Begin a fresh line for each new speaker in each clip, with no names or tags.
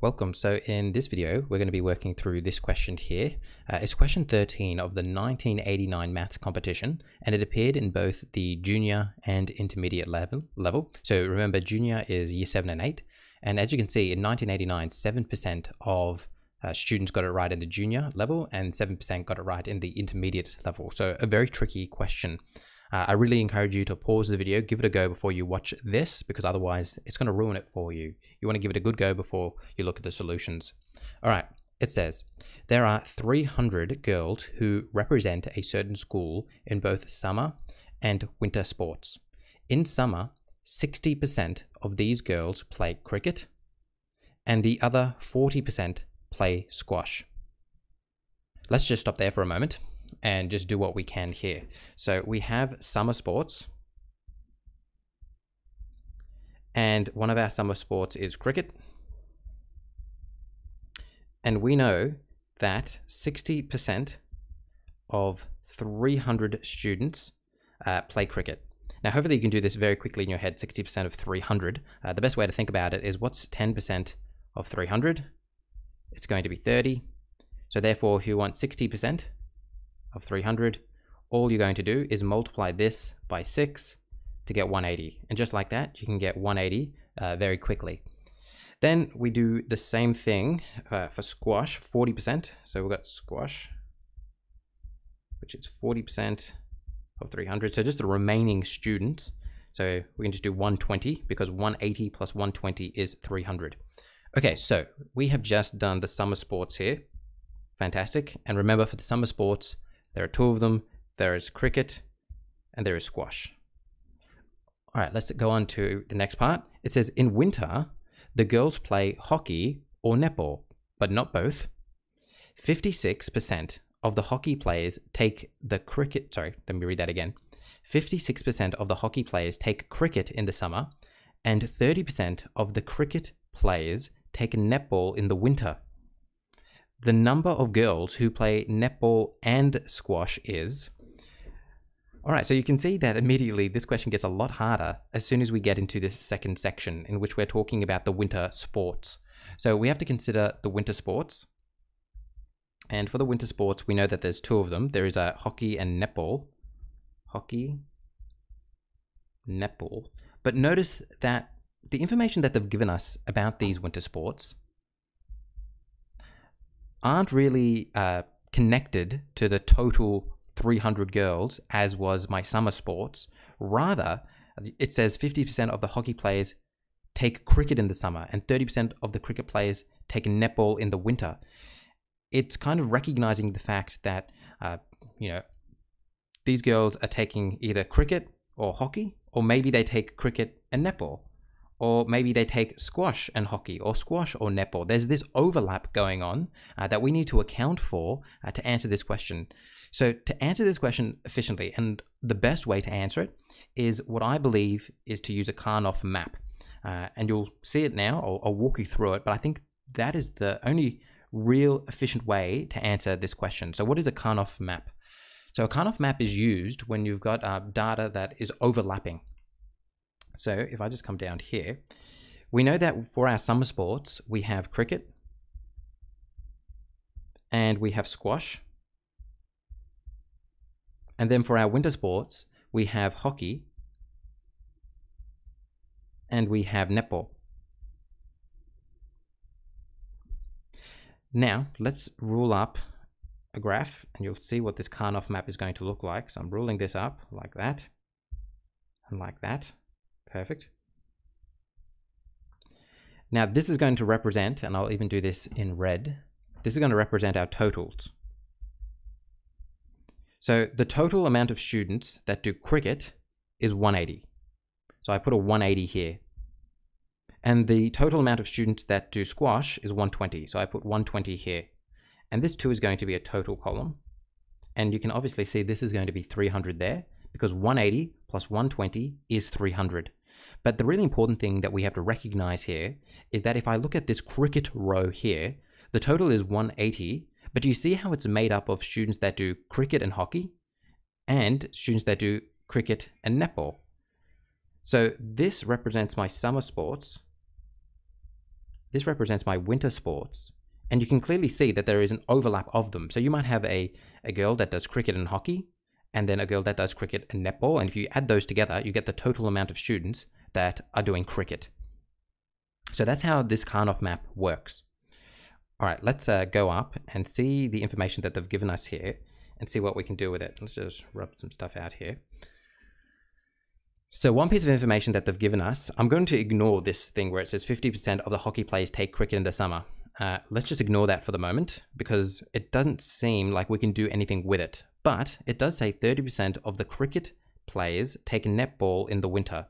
Welcome. So in this video, we're going to be working through this question here. Uh, it's question 13 of the 1989 maths competition, and it appeared in both the junior and intermediate level. level. So remember, junior is year 7 and 8. And as you can see, in 1989, 7% of uh, students got it right in the junior level and 7% got it right in the intermediate level. So a very tricky question. Uh, I really encourage you to pause the video, give it a go before you watch this, because otherwise it's going to ruin it for you. You want to give it a good go before you look at the solutions. All right, it says there are 300 girls who represent a certain school in both summer and winter sports. In summer, 60% of these girls play cricket, and the other 40% play squash. Let's just stop there for a moment and just do what we can here. So we have summer sports. And one of our summer sports is cricket. And we know that 60% of 300 students uh, play cricket. Now, hopefully you can do this very quickly in your head, 60% of 300. Uh, the best way to think about it is what's 10% of 300? It's going to be 30. So therefore, if you want 60%, of 300, all you're going to do is multiply this by 6 to get 180. And just like that, you can get 180 uh, very quickly. Then we do the same thing uh, for squash, 40%. So we've got squash, which is 40% of 300. So just the remaining students. So we can just do 120 because 180 plus 120 is 300. Okay, so we have just done the summer sports here. Fantastic. And remember for the summer sports, there are two of them. There is cricket and there is squash. All right, let's go on to the next part. It says in winter, the girls play hockey or netball, but not both. 56% of the hockey players take the cricket. Sorry, let me read that again. 56% of the hockey players take cricket in the summer, and 30% of the cricket players take netball in the winter the number of girls who play netball and squash is. All right, so you can see that immediately this question gets a lot harder as soon as we get into this second section in which we're talking about the winter sports. So we have to consider the winter sports. And for the winter sports, we know that there's two of them. There is a hockey and netball. Hockey, netball. But notice that the information that they've given us about these winter sports aren't really uh, connected to the total 300 girls as was my summer sports. Rather, it says 50% of the hockey players take cricket in the summer and 30% of the cricket players take netball in the winter. It's kind of recognizing the fact that, uh, you know, these girls are taking either cricket or hockey, or maybe they take cricket and netball or maybe they take squash and hockey, or squash or netball. There's this overlap going on uh, that we need to account for uh, to answer this question. So, to answer this question efficiently, and the best way to answer it is what I believe is to use a Karnaugh map. Uh, and you'll see it now, I'll, I'll walk you through it, but I think that is the only real efficient way to answer this question. So, what is a Karnaugh map? So, a Karnaugh map is used when you've got uh, data that is overlapping. So if I just come down here, we know that for our summer sports, we have cricket and we have squash. And then for our winter sports, we have hockey and we have netball. Now, let's rule up a graph and you'll see what this Karnaugh map is going to look like. So I'm ruling this up like that and like that. Perfect. Now this is going to represent, and I'll even do this in red, this is going to represent our totals. So the total amount of students that do cricket is 180. So I put a 180 here. And the total amount of students that do squash is 120. So I put 120 here. And this too is going to be a total column. And you can obviously see this is going to be 300 there because 180 plus 120 is 300. But the really important thing that we have to recognize here is that if I look at this cricket row here, the total is 180, but you see how it's made up of students that do cricket and hockey and students that do cricket and netball? So this represents my summer sports this represents my winter sports. And you can clearly see that there is an overlap of them. So you might have a, a girl that does cricket and hockey, and then a girl that does cricket and netball. And if you add those together, you get the total amount of students that are doing cricket. So that's how this Karnaugh map works. All right, let's uh, go up and see the information that they've given us here and see what we can do with it. Let's just rub some stuff out here. So one piece of information that they've given us, I'm going to ignore this thing where it says 50% of the hockey players take cricket in the summer. Uh, let's just ignore that for the moment because it doesn't seem like we can do anything with it. But it does say 30% of the cricket players take netball in the winter.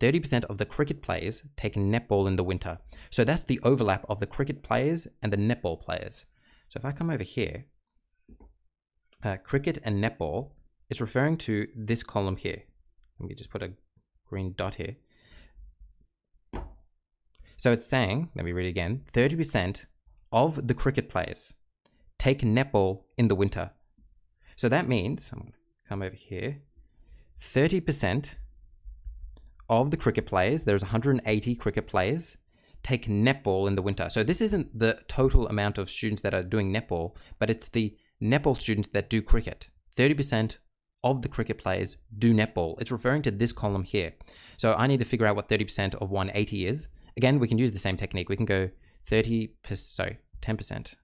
30% of the cricket players take netball in the winter. So that's the overlap of the cricket players and the netball players. So if I come over here, uh, cricket and netball, it's referring to this column here. Let me just put a green dot here. So it's saying, let me read it again, 30% of the cricket players take netball in the winter. So that means, I'm going to come over here, 30% of the cricket players, there's 180 cricket players, take netball in the winter. So this isn't the total amount of students that are doing netball, but it's the netball students that do cricket. 30% of the cricket players do netball. It's referring to this column here. So I need to figure out what 30% of 180 is. Again, we can use the same technique. We can go 30, sorry, 10%.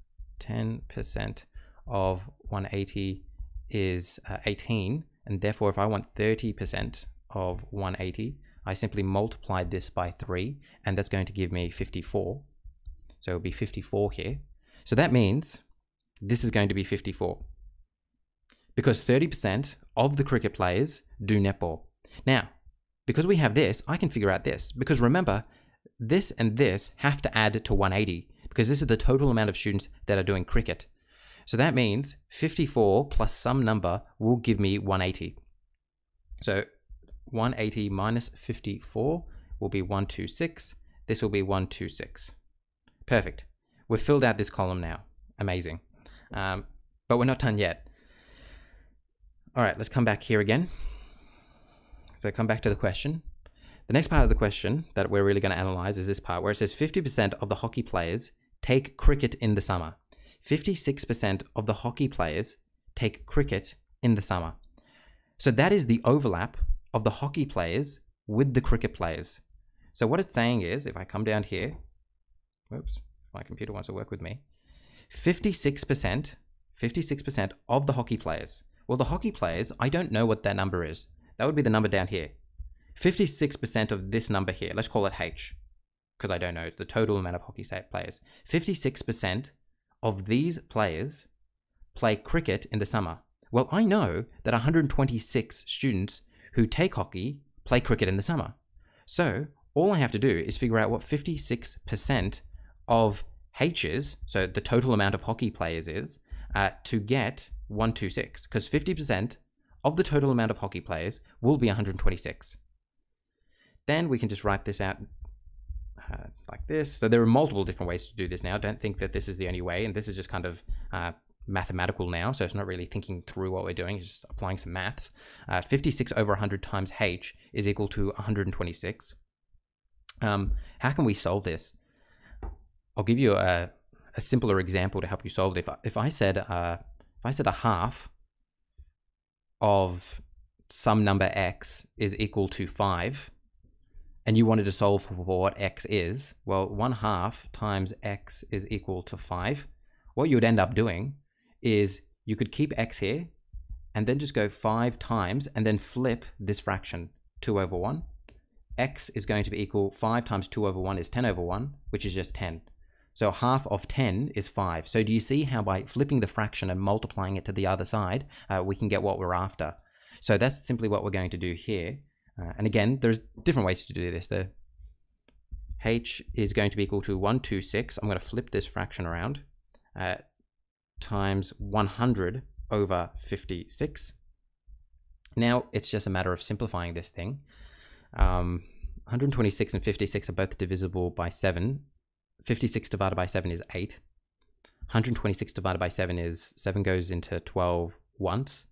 10% of 180 is uh, 18. And therefore, if I want 30% of 180, I simply multiply this by 3, and that's going to give me 54. So it'll be 54 here. So that means this is going to be 54. Because 30% of the cricket players do netball. Now, because we have this, I can figure out this. Because remember, this and this have to add to 180, because this is the total amount of students that are doing cricket. So that means 54 plus some number will give me 180. So 180 minus 54 will be 126. This will be 126. Perfect. We've filled out this column now. Amazing. Um, but we're not done yet. All right, let's come back here again. So come back to the question. The next part of the question that we're really going to analyze is this part where it says 50% of the hockey players take cricket in the summer. 56% of the hockey players take cricket in the summer. So that is the overlap of the hockey players with the cricket players. So what it's saying is, if I come down here, whoops, my computer wants to work with me, 56%, 56% of the hockey players. Well, the hockey players, I don't know what that number is. That would be the number down here. 56% of this number here, let's call it H, because I don't know, it's the total amount of hockey players. 56% of these players play cricket in the summer. Well, I know that 126 students who take hockey play cricket in the summer. So all I have to do is figure out what 56% of H is, so the total amount of hockey players is, uh, to get 126, because 50% of the total amount of hockey players will be 126. Then we can just write this out uh, like this. So there are multiple different ways to do this now. Don't think that this is the only way, and this is just kind of uh, mathematical now, so it's not really thinking through what we're doing, it's just applying some maths. Uh, 56 over 100 times h is equal to 126. Um, how can we solve this? I'll give you a, a simpler example to help you solve it. If I, if I said uh, if I said a half of some number x is equal to 5, and you wanted to solve for what x is, well, 1 half times x is equal to 5. What you would end up doing is you could keep x here and then just go 5 times and then flip this fraction 2 over 1. x is going to be equal 5 times 2 over 1 is 10 over 1, which is just 10. So half of 10 is 5. So do you see how by flipping the fraction and multiplying it to the other side, uh, we can get what we're after. So that's simply what we're going to do here. Uh, and again, there's different ways to do this. The h is going to be equal to 126. I'm going to flip this fraction around. Uh, times 100 over 56. Now it's just a matter of simplifying this thing. Um, 126 and 56 are both divisible by 7. 56 divided by 7 is 8. 126 divided by 7 is 7 goes into 12 once.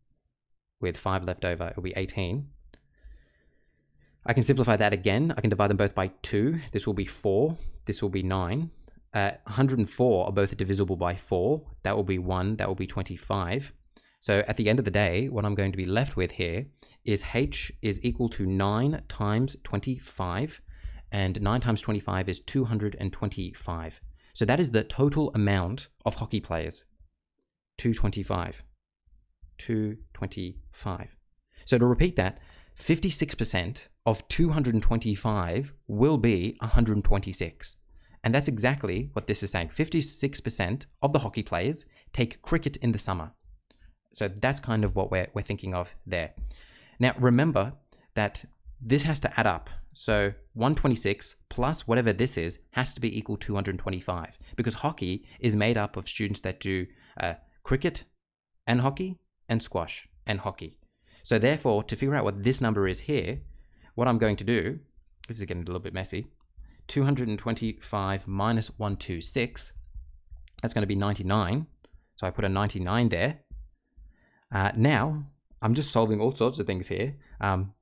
With 5 left over, it'll be 18. I can simplify that again. I can divide them both by 2. This will be 4. This will be 9. Uh, 104 are both divisible by 4. That will be 1, that will be 25. So at the end of the day, what I'm going to be left with here is h is equal to 9 times 25, and 9 times 25 is 225. So that is the total amount of hockey players. 225. 225. So to repeat that, 56% of 225 will be 126. And that's exactly what this is saying. 56% of the hockey players take cricket in the summer. So that's kind of what we're, we're thinking of there. Now, remember that this has to add up. So 126 plus whatever this is has to be equal to 225 because hockey is made up of students that do uh, cricket and hockey and squash and hockey. So therefore, to figure out what this number is here, what I'm going to do, this is getting a little bit messy, 225 minus 126, that's going to be 99. So I put a 99 there. Uh, now, I'm just solving all sorts of things here. Um,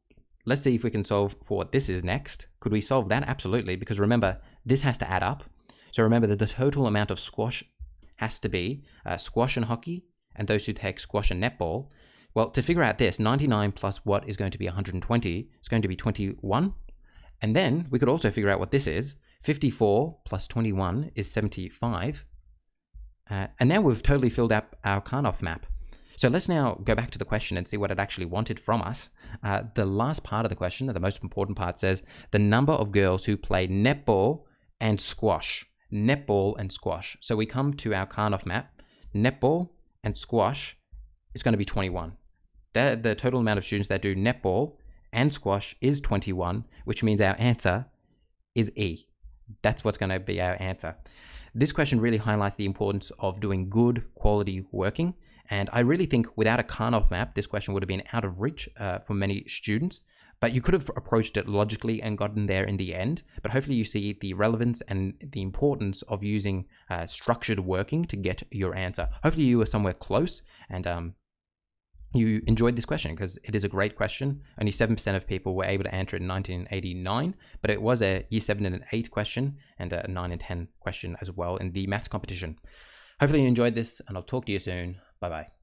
let's see if we can solve for what this is next. Could we solve that? Absolutely, because remember, this has to add up. So remember that the total amount of squash has to be uh, squash and hockey, and those who take squash and netball. Well, to figure out this, 99 plus what is going to be 120 is going to be 21. And then we could also figure out what this is. 54 plus 21 is 75. Uh, and now we've totally filled up our Karnaugh map. So let's now go back to the question and see what it actually wanted from us. Uh, the last part of the question, the most important part, says the number of girls who play netball and squash. Netball and squash. So we come to our Karnaugh map. Netball and squash is going to be 21. The, the total amount of students that do netball and squash is 21, which means our answer is E. That's what's going to be our answer. This question really highlights the importance of doing good quality working. And I really think without a Karnaugh map, this question would have been out of reach uh, for many students. But you could have approached it logically and gotten there in the end. But hopefully, you see the relevance and the importance of using uh, structured working to get your answer. Hopefully, you were somewhere close and um, you enjoyed this question because it is a great question. Only 7% of people were able to answer it in 1989, but it was a year 7 and an 8 question and a 9 and 10 question as well in the maths competition. Hopefully you enjoyed this and I'll talk to you soon. Bye bye.